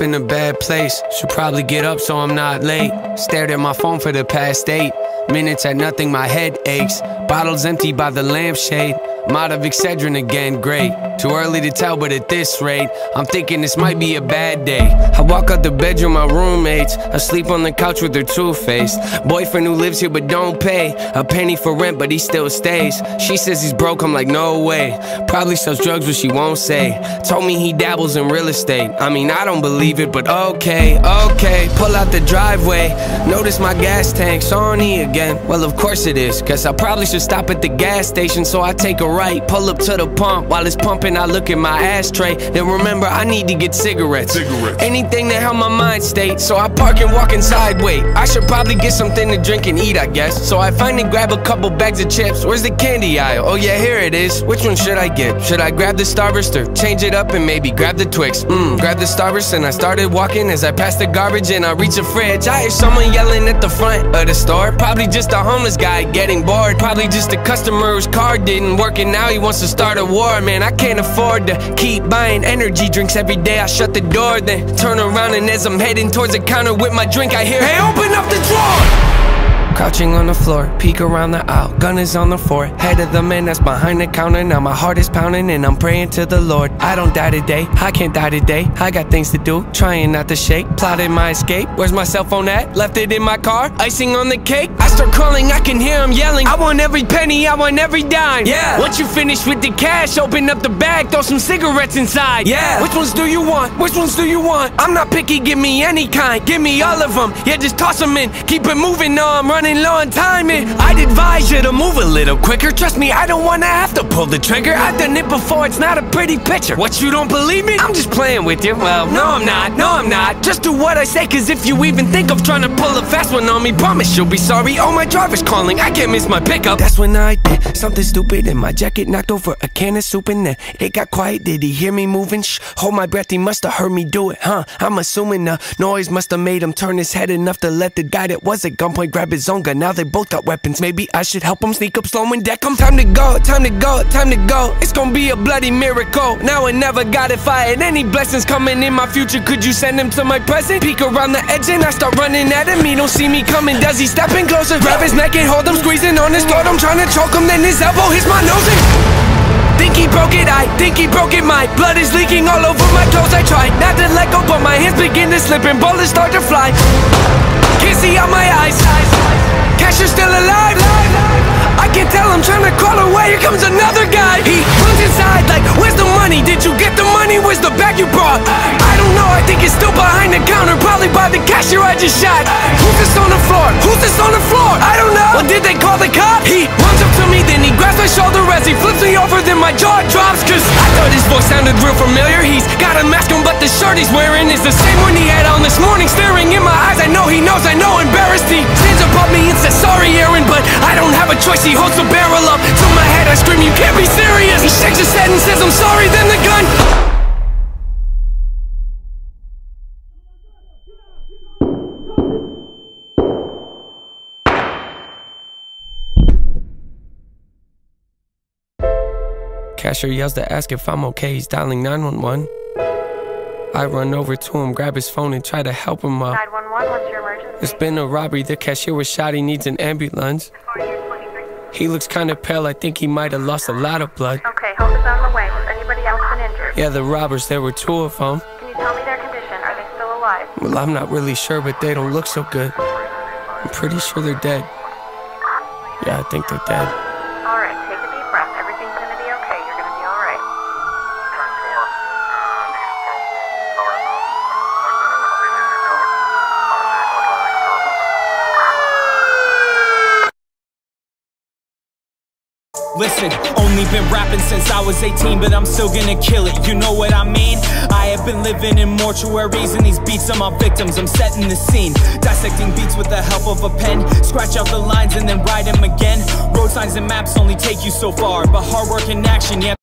in a bad place. Should probably get up so I'm not late. Stared at my phone for the past eight minutes at nothing, my head aches. Bottles empty by the lampshade. I'm out of Excedrin again, great. Too early to tell, but at this rate, I'm thinking this might be a bad day. I walk out the bedroom, my roommates asleep on the couch with their two-faced boyfriend who lives here but don't pay a penny for rent, but he still stays. She says he's broke, I'm like, no way. Probably sells drugs, but she won't say. Told me he dabbles in real estate. I mean, I don't believe it, but okay, okay. Pull out the driveway, notice my gas tank's on E again. Well, of course it is, cause I probably should stop at the gas station, so I take a right, pull up to the pump while it's pumping. I look at my ashtray. Then remember, I need to get cigarettes. Cigarettes. Anything that help my mind state. So I park and walk inside. Wait, I should probably get something to drink and eat, I guess. So I finally grab a couple bags of chips. Where's the candy aisle? Oh, yeah, here it is. Which one should I get? Should I grab the Starburst or change it up and maybe grab the Twix? Mmm, grab the Starburst and I started walking as I passed the garbage and I reach the fridge. I hear someone yelling at the front of the store. Probably just a homeless guy getting bored. Probably just a customer whose car didn't work and now he wants to start a war. Man, I can't afford to keep buying energy drinks every day. I shut the door, then turn around, and as I'm heading towards the counter with my drink, I hear, Hey, open up the drawer! Crouching on the floor, peek around the aisle, gun is on the floor. Head of the man that's behind the counter. Now my heart is pounding and I'm praying to the Lord. I don't die today, I can't die today. I got things to do, trying not to shake. Plotting my escape. Where's my cell phone at? Left it in my car. Icing on the cake. I start calling, I can hear him yelling. I want every penny, I want every dime. Yeah. Once you finish with the cash, open up the bag, throw some cigarettes inside. Yeah. Which ones do you want? Which ones do you want? I'm not picky, give me any kind. Give me all of them. Yeah, just toss them in. Keep it moving, no, I'm running low on timing. I'd advise you to move a little quicker. Trust me, I don't wanna have to pull the trigger. I've done it before, it's not a pretty picture. What, you don't believe me? I'm just playing with you. Well, no, I'm not, no, I'm not. Just do what I say, cause if you even think of trying to pull a fast one on me, promise you'll be sorry. Oh, my driver's calling, I can't miss my pickup. That's when I did something stupid, and my jacket knocked over a can of soup, and then it got quiet. Did he hear me moving? Shh, hold my breath, he must have heard me do it, huh? I'm assuming the noise must have made him turn his head enough to let the guy that was at gunpoint grab his Now they both got weapons. Maybe I should help him sneak up slow and deck him. Time to go, time to go, time to go. It's gonna be a bloody miracle. Now I never got if I had any blessings coming in my future. Could you send them to my present? Peek around the edge and I start running at him. He don't see me coming. Does he step in closer? Grab his neck and hold him, squeezing on his throat. I'm trying to choke him, then his elbow hits my nose and. Think he broke it, I think he broke it, my blood is leaking all over my clothes I try not to let go, but my hands begin to slip and bullets start to fly Can't see out my eyes Cashier's still alive I can tell I'm trying to crawl away, here comes another guy He runs inside like, where's the money? Did you get the money? Where's the bag you brought? I don't know, I think it's still behind the counter Probably by the cashier I just shot Who's this on the floor? Who's this on the floor? I don't know Well, did they call the cops? He runs up to me, then he grabs my shoulder as he flips me over Then my jaw drops, cause I thought his voice sounded real familiar He's got a mask on, but the shirt he's wearing Is the same one he had on this morning Staring in my eyes, don't have a choice, he holds the barrel up To my head, I scream, you can't be serious He shakes his head and says, I'm sorry, then the gun Cashier yells to ask if I'm okay. He's dialing 911. I run over to him, grab his phone, and try to help him up. 911, what's your emergency? There's been a robbery. The cashier was shot. He needs an ambulance. 4823. He looks kind of pale. I think he might have lost a lot of blood. Okay, hold us on the way. Has anybody else been injured? Yeah, the robbers, there were two of them. Can you tell me their condition? Are they still alive? Well, I'm not really sure, but they don't look so good. I'm pretty sure they're dead. Yeah, I think they're dead. Alright, take a deep breath. Everything's gonna be okay. You're gonna be alright. Listen, only been rapping since I was 18, but I'm still gonna kill it. You know what I mean? I have been living in mortuaries, and these beats are my victims. I'm setting the scene, dissecting beats with the help of a pen. Scratch out the lines and then write them again. Road signs and maps only take you so far, but hard work and action, yeah.